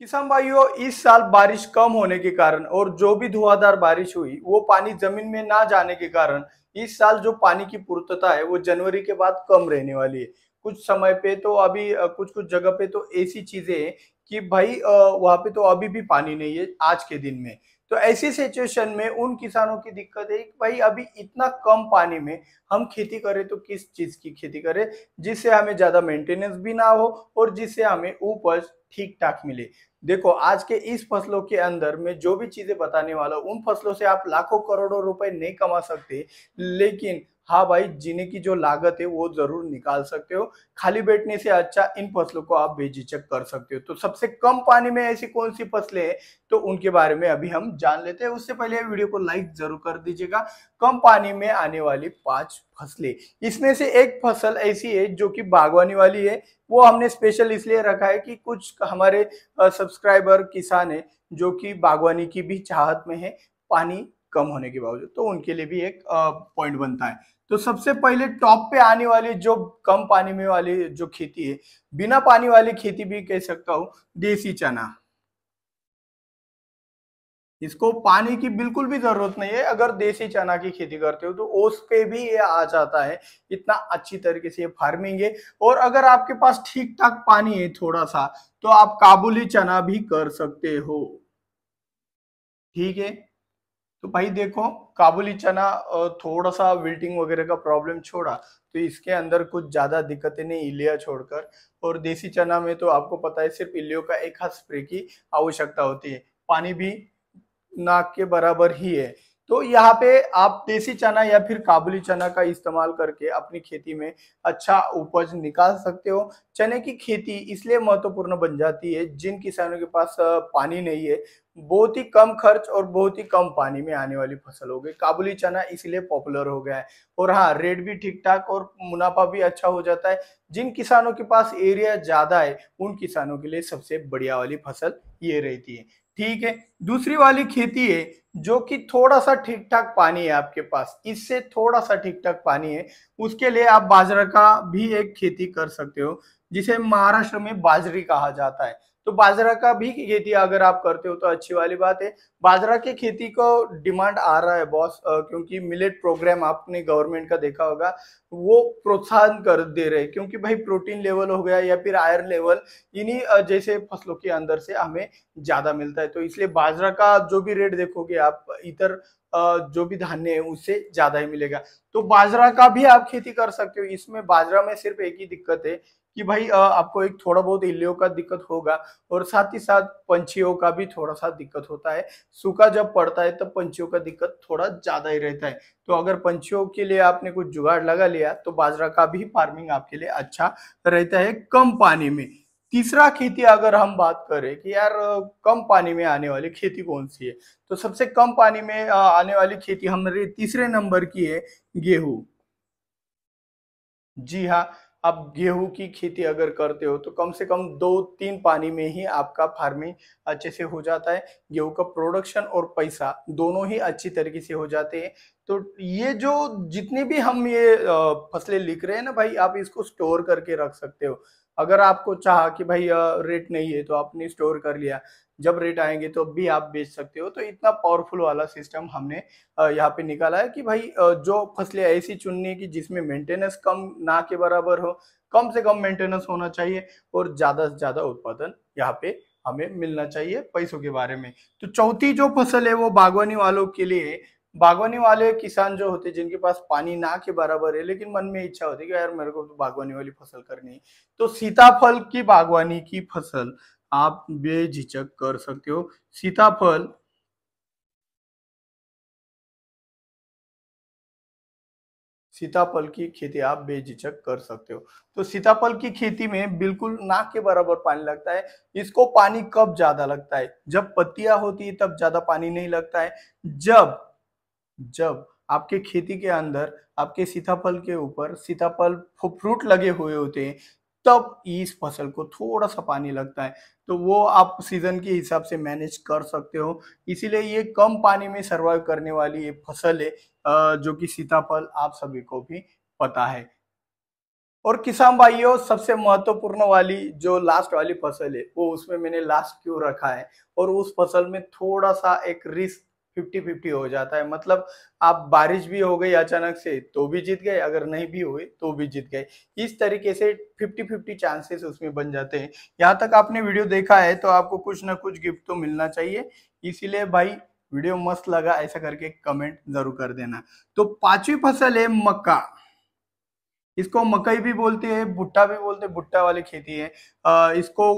किसान भाइयों इस साल बारिश कम होने के कारण और जो भी धुआंधार बारिश हुई, वो पानी ज़मीन में ना जाने के कारण इस साल जो पानी की पूर्तता है, वो जनवरी के बाद कम रहने वाली है। कुछ समय पे तो अभी कुछ कुछ जगह पे तो ऐसी चीज़ें हैं कि भाई वहाँ पे तो अभी भी पानी नहीं है आज के दिन में। तो ऐसी सिचुएशन में उन किसानों की दिक्कत है भाई अभी इतना कम पानी में हम खेती करें तो किस चीज़ की खेती करें जिससे हमें ज़्यादा मेंटेनेंस भी ना हो और जिससे हमें उपज ठीक ठाक मिले। देखो, आज के इस फ़सलों के अंदर में जो भी चीज़ें बताने वाला उन फ़सलों से आप लाखों करोड़ों रुपए नहीं कमा सकते, लेकिन हाँ भाई, जीने की जो लागत है वो ज़रूर निकाल सकते हो। खाली बैठने से अच्छा इन फ़सलों को आप बेझिझक कर सकते हो। तो सबसे कम पानी में ऐसी कौन सी फ़सलें हैं? तो उनके बारे में अभी हम जान लेते हैं। उससे पहले वीडियो को लाइक ज़रूर कर दीजिएगा। कम पानी में आने वाली पाँच फ़सलें। इसमें से एक फ़सल ऐसी है जो कि बागवानी वाली है। वो हमने स्पेशल इसलिए रखा है कि कुछ हमारे सब्सक्राइबर किसान है जो कि बागवानी की भी चाहत में है। पानी कम होने के बावजूद। तो उनके लिए भी एक पॉइंट बनता है। तो सबसे पहले टॉप पे आने वाली जो कम पानी में वाली जो खेती है, बिना पानी वाली खेती भी कह सकता हूँ, देसी चना। इसको पानी की बिल्कुल भी ज़रूरत नहीं है, अगर देसी चना की खेती करते हो तो ओस पे भी ये आ जाता है, इतना अच्छी तरीके से ये फ़ार्मिंग है। और अगर आपके पास ठीक ठाक पानी है थोड़ा सा तो आप काबुली चना भी कर सकते हो। ठीक है? तो भाई देखो, काबुली चना थोड़ा सा विल्टिंग वगैरह का प्रॉब्लम छोड़ा तो इसके अंदर कुछ ज़्यादा दिक्कतें नहीं, इलिया छोड़कर। और देसी चना में तो आपको पता है, सिर्फ़ इलियो का एक हाथ स्प्रे की आवश्यकता होती है। पानी भी नाक के बराबर ही है। तो यहाँ पे आप देसी चना या फिर काबुली चना का इस्तेमाल करके अपनी खेती में अच्छा उपज निकाल सकते हो। चने की खेती इसलिए महत्वपूर्ण बन जाती है, जिन किसानों के पास पानी नहीं है, बहुत ही कम खर्च और बहुत ही कम पानी में आने वाली फ़सल हो गई। काबुली चना इसलिए पॉपुलर हो गया है। और हाँ रेट भी ठीक ठाक और मुनाफा भी अच्छा हो जाता है। जिन किसानों के पास एरिया ज़्यादा है, उन किसानों के लिए सबसे बढ़िया वाली फ़सल ये रहती है। ठीक है। दूसरी वाली खेती है जो कि थोड़ा सा ठीक ठाक पानी है आपके पास। इससे थोड़ा सा ठीक ठाक पानी है। उसके लिए आप बाजरा का भी एक खेती कर सकते हो, जिसे महाराष्ट्र में बाजरी कहा जाता है। तो बाजरा का भी खेती अगर आप करते हो तो अच्छी वाली बात है। बाजरा की खेती को डिमांड आ रहा है बॉस क्योंकि मिलेट प्रोग्राम आपने गवर्नमेंट का देखा होगा, वो प्रोत्साहन कर दे रहे क्योंकि भाई प्रोटीन लेवल हो गया या फिर आयरन लेवल इन्हीं जैसे फ़सलों के अंदर से हमें ज़्यादा मिलता है। तो इसलिए बाजरा का जो भी रेट देखोगे आप इधर जो भी धान्य है, उससे ज़्यादा ही मिलेगा। तो बाजरा का भी आप खेती कर सकते हो। इसमें बाजरा में सिर्फ़ एक ही दिक्कत है कि भाई आपको एक थोड़ा बहुत इल्लियों का दिक्कत होगा और साथ ही साथ पंछियों का भी थोड़ा सा दिक्कत होता है। सूखा जब पड़ता है, तब पंछियों का दिक्कत थोड़ा ज़्यादा ही रहता है। तो अगर पंछियों के लिए आपने कुछ जुगाड़ लगा लिया तो बाजरा का भी फ़ार्मिंग आपके लिए अच्छा रहता है कम पानी में। तीसरा खेती अगर हम बात करें कि यार कम पानी में आने वाली खेती कौन सी है? तो सबसे कम पानी में आने वाली खेती हमारे तीसरे नंबर की है गेहूँ। जी हाँ आप गेहूँ की खेती अगर करते हो तो कम से कम दो तीन पानी में ही आपका फ़ार्मिंग अच्छे से हो जाता है। गेहूँ का प्रोडक्शन और पैसा दोनों ही अच्छी तरीके से हो जाते हैं। तो ये जो जितने भी हम ये फ़सलें लिख रहे हैं ना भाई, आप इसको स्टोर करके रख सकते हो। अगर आपको चाह कि भाई रेट नहीं है तो आपने स्टोर कर लिया। जब रेट आएँगे तो भी आप बेच सकते हो। तो इतना पावरफुल वाला सिस्टम हमने यहाँ पे निकाला है कि भाई जो फ़सलें ऐसी चुननी की जिसमें मेंटेनेंस कम ना के बराबर हो, कम से कम मेंटेनेंस होना चाहिए और ज़्यादा से ज़्यादा उत्पादन यहाँ पे हमें मिलना चाहिए पैसों के बारे में। तो चौथी जो फ़सल है वो बागवानी वालों के लिए, बागवानी वाले किसान जो होते जिनके पास पानी ना के बराबर है, लेकिन मन में इच्छा होती है कि यार मेरे को तो बागवानी वाली फ़सल करनी है। तो सीताफल की बागवानी की फ़सल आप बेझिझक कर सकते हो। सीताफल सीताफल की खेती आप बेझिझक कर सकते हो। तो सीताफल की खेती में बिल्कुल नाक के बराबर पानी लगता है, इसको पानी कब ज़्यादा लगता है? जब पत्तियाँ होती है, तब ज़्यादा पानी नहीं लगता है। जब जब आपके खेती के अंदर, आपके सीताफल के ऊपर, सीताफल फ्रूट लगे हुए होते हैं तब इस फ़सल को थोड़ा सा पानी लगता है। तो वो आप सीज़न के हिसाब से मैनेज कर सकते हो। इसीलिए ये कम पानी में सर्वाइव करने वाली ये फ़सल है जो कि सीताफल आप सभी को भी पता है। और किसान भाइयों, सबसे महत्वपूर्ण वाली जो लास्ट वाली फ़सल है, वो उसमें मैंने लास्ट क्यों रखा है? और उस फ़सल में थोड़ा सा एक रिस्क फिफ्टी फिफ्टी हो जाता है। मतलब आप बारिश भी हो गई अचानक से तो भी जीत गए, अगर नहीं भी हुए तो भी जीत गए। इस तरीके से फिफ्टी फिफ्टी चांसेस उसमें बन जाते हैं। यहाँ तक आपने वीडियो देखा है तो आपको कुछ ना कुछ गिफ्ट तो मिलना चाहिए। इसीलिए भाई, वीडियो मस्त लगा, ऐसा करके कमेंट ज़रूर कर देना। तो पांचवी फ़सल है मक्का। इसको मकई भी बोलते हैं, भुट्टा भी बोलते हैं, भुट्टा वाली खेती है। इसको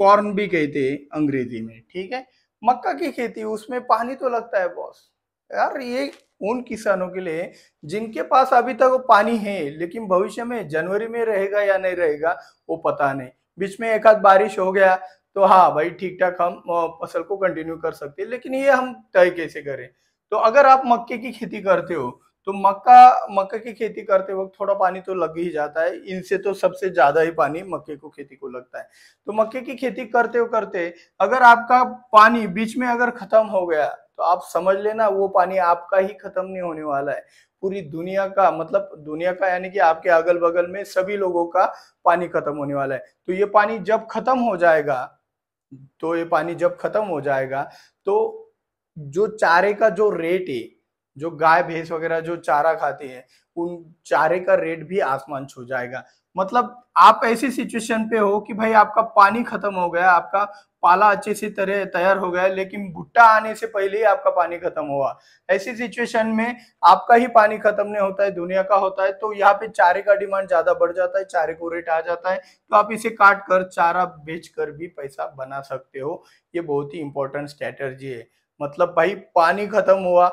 कॉर्न भी कहते हैं अंग्रेज़ी में, ठीक है? मक्का की खेती, उसमें पानी तो लगता है बॉस यार, ये उन किसानों के लिए, जिनके पास अभी तक वो पानी है, लेकिन भविष्य में जनवरी में रहेगा या नहीं रहेगा, वो पता नहीं। बीच में एक आध बारिश हो गया तो हाँ भाई ठीक ठाक हम फ़सल को कंटिन्यू कर सकते हैं, लेकिन ये हम तय कैसे करें? तो अगर आप मक्के की खेती करते हो तो मक्का मक्का की खेती करते वक्त थोड़ा पानी तो लग ही जाता है। इनसे तो सबसे ज़्यादा ही पानी मक्के को खेती को लगता है। तो मक्के की खेती करते हो करते अगर आपका पानी बीच में अगर खत्म हो गया तो आप समझ लेना वो पानी आपका ही खत्म नहीं होने वाला है। पूरी दुनिया का मतलब दुनिया का यानी कि आपके अगल बगल में सभी लोगों का पानी खत्म होने वाला है। तो ये पानी जब खत्म हो जाएगा तो ये पानी जब खत्म हो जाएगा तो जो चारे का जो रेट है जो गाय, भैंस वगैरह जो चारा खाती है, उन चारे का रेट भी आसमान छू जाएगा। मतलब आप ऐसी सिचुएशन पे हो कि भाई आपका पानी खत्म हो गया, आपका पाला अच्छे से तरह तैयार हो गया, लेकिन भुट्टा आने से पहले ही आपका पानी खत्म हुआ। ऐसी सिचुएशन में आपका ही पानी खत्म नहीं होता है, दुनिया का होता है तो यहाँ पे चारे का डिमांड ज़्यादा बढ़ जाता है, चारे को रेट आ जाता है तो आप इसे काट कर चारा बेच कर भी पैसा बना सकते हो। ये बहुत ही इंपॉर्टेंट स्ट्रेटर्जी है। मतलब भाई पानी खत्म हुआ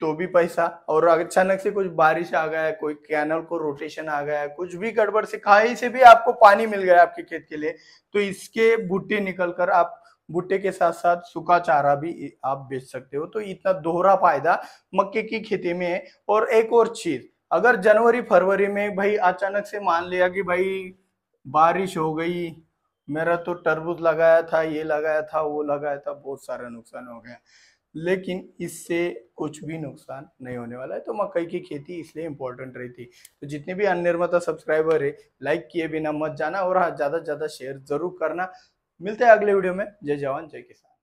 तो भी पैसा, और अचानक से कुछ बारिश आ गया, कोई कैनल को रोटेशन आ गया, कुछ भी गड़बड़ से खाई से भी आपको पानी मिल गया आपके खेत के लिए तो इसके भुट्टे निकल कर आप भुट्टे के साथ साथ सूखा चारा भी आप बेच सकते हो। तो इतना दोहरा फ़ायदा मक्के की खेती में है। और एक और चीज़, अगर जनवरी, फरवरी में भाई अचानक से मान लिया कि भाई बारिश हो गई, मेरा तो तरबूज लगाया था, ये लगाया था, वो लगाया था, बहुत सारा नुकसान हो गया। लेकिन इससे कुछ भी नुकसान नहीं होने वाला है। तो मकई की खेती इसलिए इंपॉर्टेंट थी तो जितने भी अनिर्माता सब्सक्राइबर है लाइक किए बिना मत जाना और हाँ ज़्यादा से ज़्यादा शेयर ज़रूर करना। मिलते हैं अगले वीडियो में। जय जवान, जय किसान।